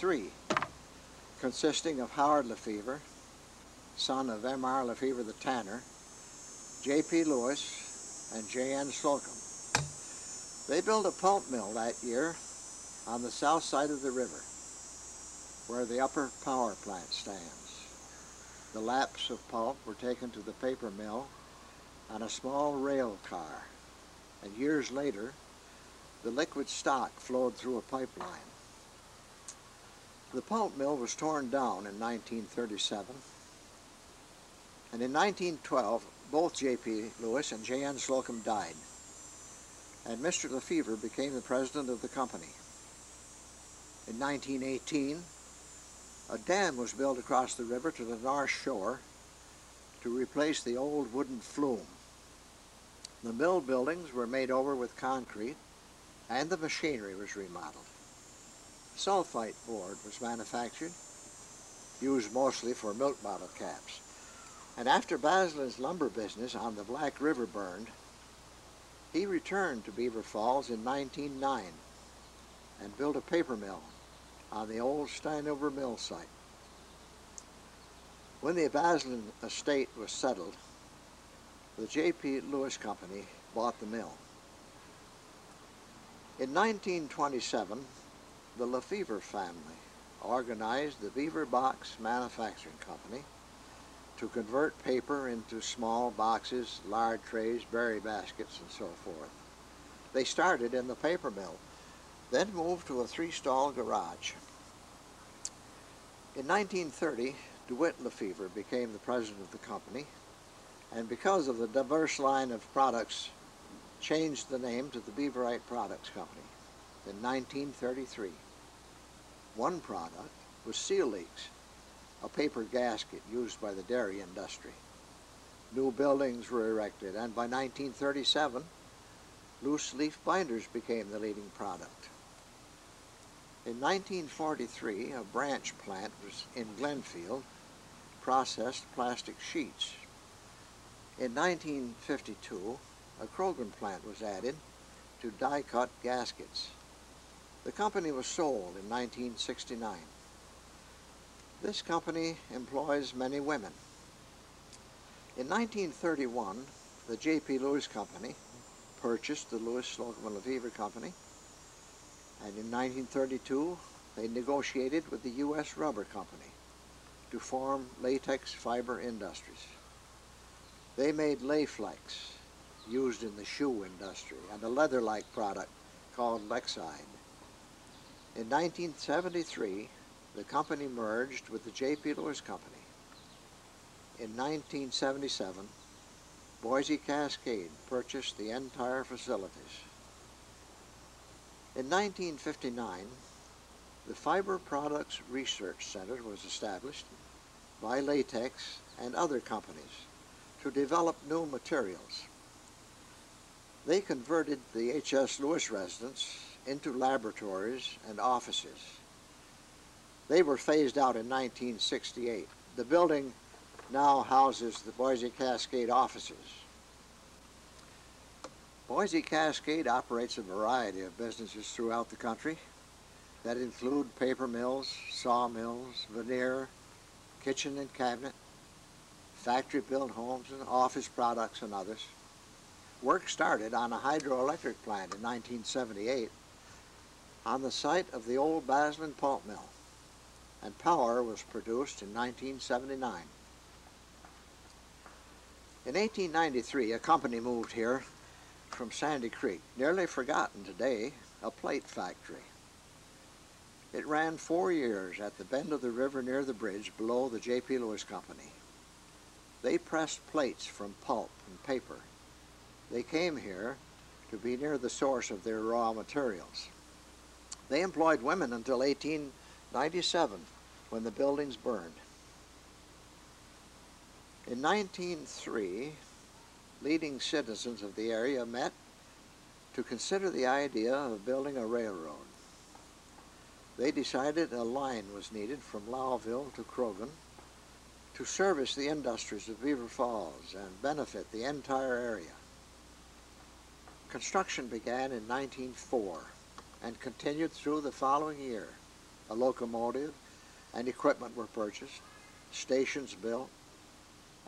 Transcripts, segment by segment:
1933, consisting of Howard Lefevre, son of M.R. Lefevre the tanner, J.P. Lewis, and J.N. Slocum. They built a pulp mill that year on the south side of the river, where the upper power plant stands. The laps of pulp were taken to the paper mill on a small rail car, and years later, the liquid stock flowed through a pipeline. The pulp mill was torn down in 1937, and in 1912, both J.P. Lewis and J.N. Slocum died, and Mr. Lefevre became the president of the company. In 1918, a dam was built across the river to the north shore to replace the old wooden flume. The mill buildings were made over with concrete and the machinery was remodeled. Sulfite board was manufactured, used mostly for milk bottle caps. And after Baslin's lumber business on the Black River burned, he returned to Beaver Falls in 1909 and built a paper mill on the old Steinover mill site. When the Baslin estate was settled, the J.P. Lewis Company bought the mill. In 1927, the Lefevre family organized the Beaver Box Manufacturing Company to convert paper into small boxes, lard trays, berry baskets, and so forth. They started in the paper mill, then moved to a three-stall garage. In 1930, DeWitt Lefevre became the president of the company, and because of the diverse line of products, changed the name to the Beaverite Products Company in 1933. One product was Seal Leaks, a paper gasket used by the dairy industry. New buildings were erected, and by 1937, loose leaf binders became the leading product. In 1943, a branch plant was in Glenfield, processed plastic sheets. In 1952, a Croghan plant was added to die-cut gaskets. The company was sold in 1969. This company employs many women. In 1931, the J.P. Lewis Company purchased the Lewis Slocum and Lefevre Company, and in 1932, they negotiated with the U.S. Rubber Company to form Latex Fiber Industries. They made Layflex, used in the shoe industry, and a leather-like product called Lexide. In 1973, the company merged with the J.P. Lewis Company. In 1977, Boise Cascade purchased the entire facilities. In 1959, the Fiber Products Research Center was established by Latex and other companies to develop new materials. They converted the H.S. Lewis residence into laboratories and offices. They were phased out in 1968. The building now houses the Boise Cascade offices. Boise Cascade operates a variety of businesses throughout the country that include paper mills, sawmills, veneer, kitchen and cabinet, factory-built homes and office products and others. Work started on a hydroelectric plant in 1978 on the site of the old Baslin pulp mill, and power was produced in 1979. In 1893, a company moved here from Sandy Creek, nearly forgotten today, a plate factory. It ran four years at the bend of the river near the bridge below the J.P. Lewis Company. They pressed plates from pulp and paper. They came here to be near the source of their raw materials. They employed women until 1897 when the buildings burned. In 1903, leading citizens of the area met to consider the idea of building a railroad. They decided a line was needed from Lowville to Croghan to service the industries of Beaver Falls and benefit the entire area. Construction began in 1904 and continued through the following year a locomotive, and equipment were purchased, stations built,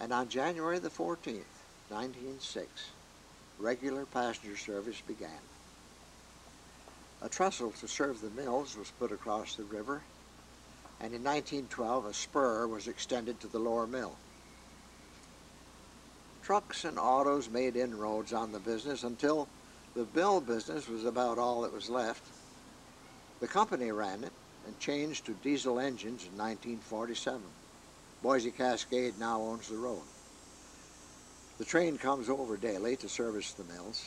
and on January the 14th, 1906, regular passenger service began. A trestle to serve the mills was put across the river, and in 1912 a spur was extended to the lower mill. Trucks and autos made inroads on the business until the mill business was about all that was left. The company ran it and changed to diesel engines in 1947. Boise Cascade now owns the road. The train comes over daily to service the mills.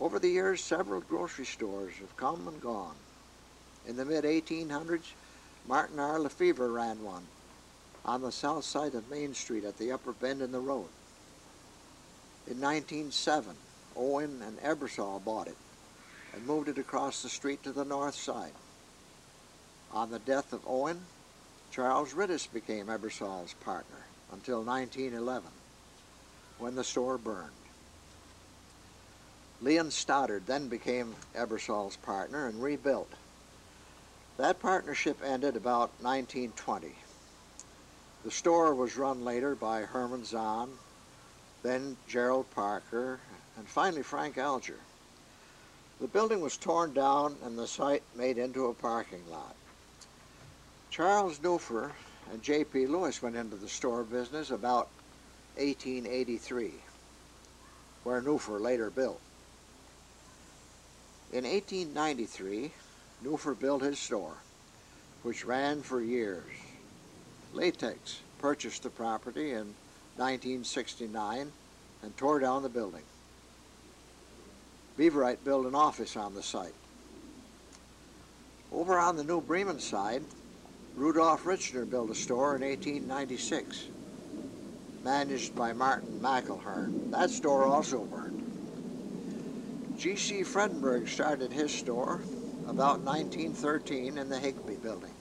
Over the years, several grocery stores have come and gone. In the mid-1800s, Martin R. Lefevre ran one on the south side of Main Street at the upper bend in the road. In 1907, Owen and Ebersol bought it and moved it across the street to the north side. On the death of Owen, Charles Riddes became Ebersol's partner until 1911, when the store burned. Leon Stoddard then became Ebersol's partner and rebuilt. That partnership ended about 1920. The store was run later by Herman Zahn, then Gerald Parker, and finally Frank Alger. The building was torn down and the site made into a parking lot. Charles Newfer and J.P. Lewis went into the store business about 1883, where Newfer later built. In 1893, Newfer built his store, which ran for years. Latex purchased the property in 1969 and tore down the building. Beaverite built an office on the site. Over on the New Bremen side, Rudolph Richner built a store in 1896, managed by Martin McElhearn. That store also burned. G.C. Fredenberg started his store about 1913 in the Higby building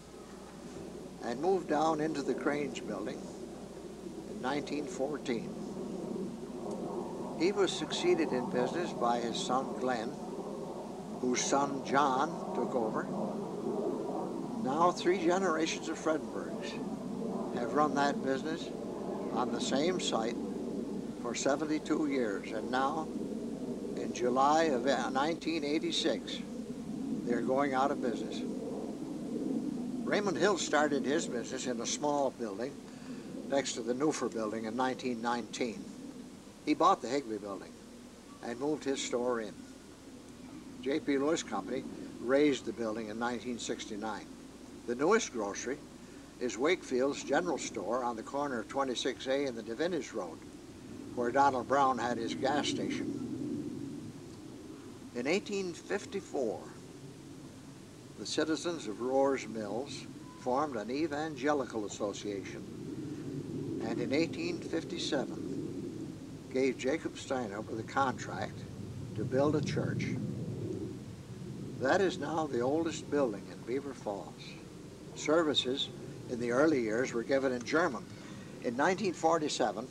and moved down into the Grange building in 1914. He was succeeded in business by his son Glenn, whose son John took over. Now three generations of Fredenbergs have run that business on the same site for 72 years, and now in July of 1986, they're going out of business. Raymond Hill started his business in a small building next to the Newfer building in 1919. He bought the Higby building and moved his store in. J.P. Lewis Company razed the building in 1969. The newest grocery is Wakefield's General Store on the corner of 26A and the Divinis Road, where Donald Brown had his gas station. In 1854, the citizens of Rohr's Mills formed an evangelical association, and in 1857 gave Jacob Steinover the contract to build a church. That is now the oldest building in Beaver Falls. Services in the early years were given in German. In 1947,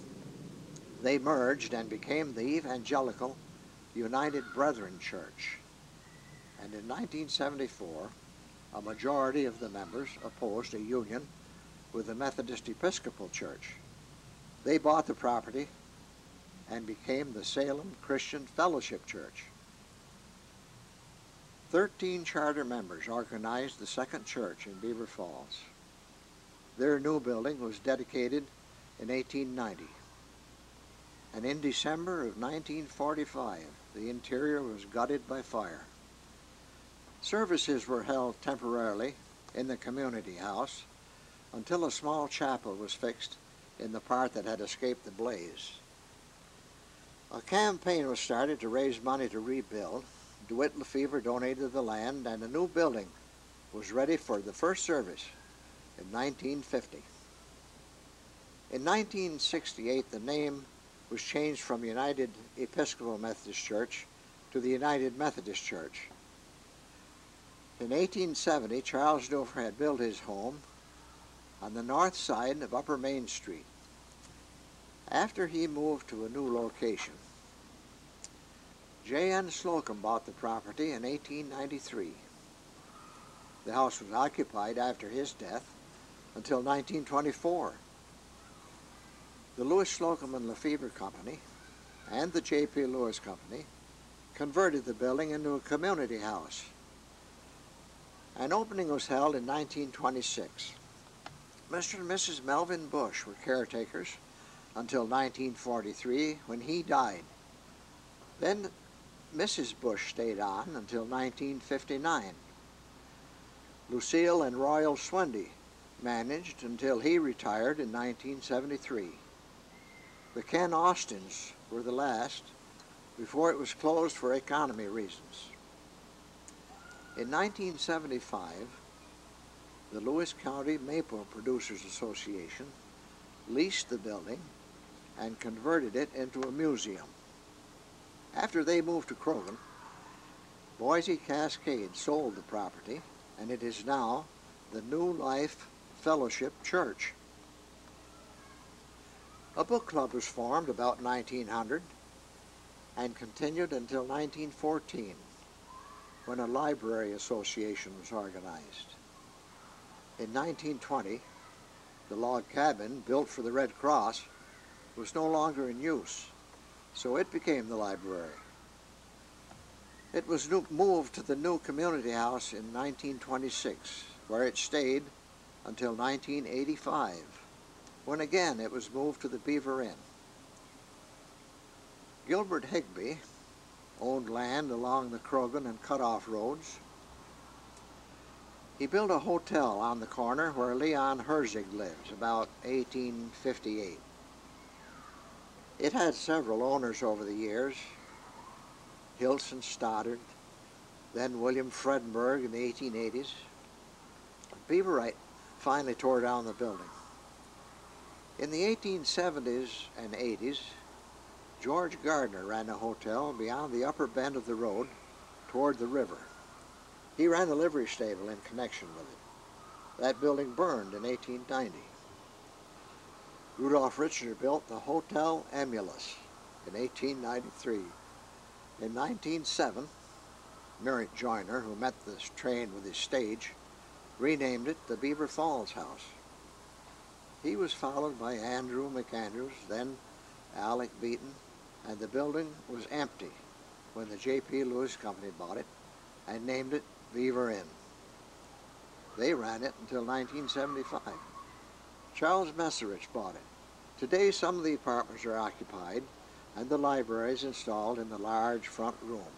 they merged and became the Evangelical United Brethren Church. And in 1974, a majority of the members opposed a union with the Methodist Episcopal Church. They bought the property and became the Salem Christian Fellowship Church. Thirteen charter members organized the second church in Beaver Falls. Their new building was dedicated in 1890. And in December of 1945, the interior was gutted by fire. Services were held temporarily in the community house until a small chapel was fixed in the part that had escaped the blaze. A campaign was started to raise money to rebuild. DeWitt Lefevre donated the land and a new building was ready for the first service in 1950. In 1968, the name was changed from United Episcopal Methodist Church to the United Methodist Church. In 1870, Charles Newfer had built his home on the north side of Upper Main Street. After he moved to a new location, J.N. Slocum bought the property in 1893. The house was occupied after his death until 1924. The Lewis Slocum and Lefevre Company and the J.P. Lewis Company converted the building into a community house. An opening was held in 1926. Mr. and Mrs. Melvin Bush were caretakers until 1943 when he died. Then Mrs. Bush stayed on until 1959. Lucille and Royal Schwendy managed until he retired in 1973. The Ken Austins were the last before it was closed for economy reasons. In 1975, the Lewis County Maple Producers Association leased the building and converted it into a museum. After they moved to Croghan, Boise Cascade sold the property and it is now the New Life Fellowship Church. A book club was formed about 1900 and continued until 1914 when a library association was organized. In 1920, the log cabin built for the Red Cross was no longer in use, so it became the library. It was moved to the new community house in 1926, where it stayed until 1985, when again it was moved to the Beaver Inn. Gilbert Higby owned land along the Croghan and Cutoff roads. He built a hotel on the corner where Leon Herzig lives, about 1858. It had several owners over the years, Hilson Stoddard, then William Fredenberg in the 1880s. Beaverite finally tore down the building. In the 1870s and 80s, George Gardner ran a hotel beyond the upper bend of the road toward the river. He ran a livery stable in connection with it. That building burned in 1890. Rudolph Richter built the Hotel Amulus in 1893. In 1907, Merritt Joyner, who met this train with his stage, renamed it the Beaver Falls House. He was followed by Andrew McAndrews, then Alec Beaton, and the building was empty when the J.P. Lewis Company bought it and named it Beaver Inn. They ran it until 1975. Charles Messerich bought it. Today some of the apartments are occupied and the library is installed in the large front room.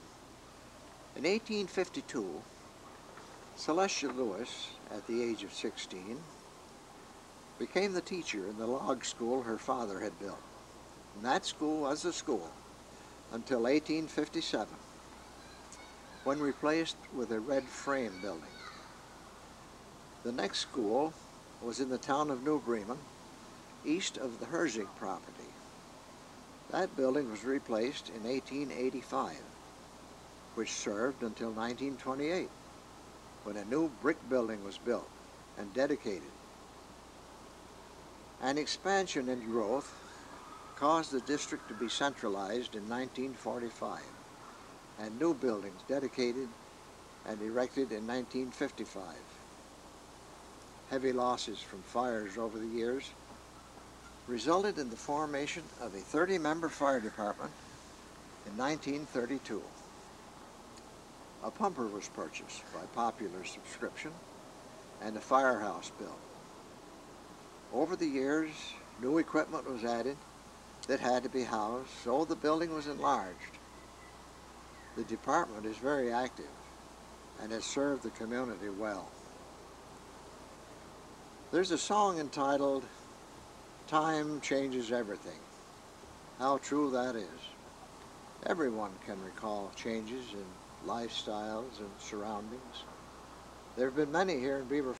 In 1852, Celestia Lewis, at the age of 16, became the teacher in the log school her father had built. And that school was a school until 1857, when replaced with a red frame building. The next school was in the town of New Bremen, east of the Herzig property. That building was replaced in 1885, which served until 1928, when a new brick building was built and dedicated. An expansion and growth caused the district to be centralized in 1945 and new buildings dedicated and erected in 1955. Heavy losses from fires over the years resulted in the formation of a 30-member fire department in 1932. A pumper was purchased by popular subscription and a firehouse built. Over the years, new equipment was added that had to be housed, so the building was enlarged. The department is very active and has served the community well. There's a song entitled Time Changes Everything. How true that is. Everyone can recall changes in lifestyles and surroundings. There have been many here in Beaver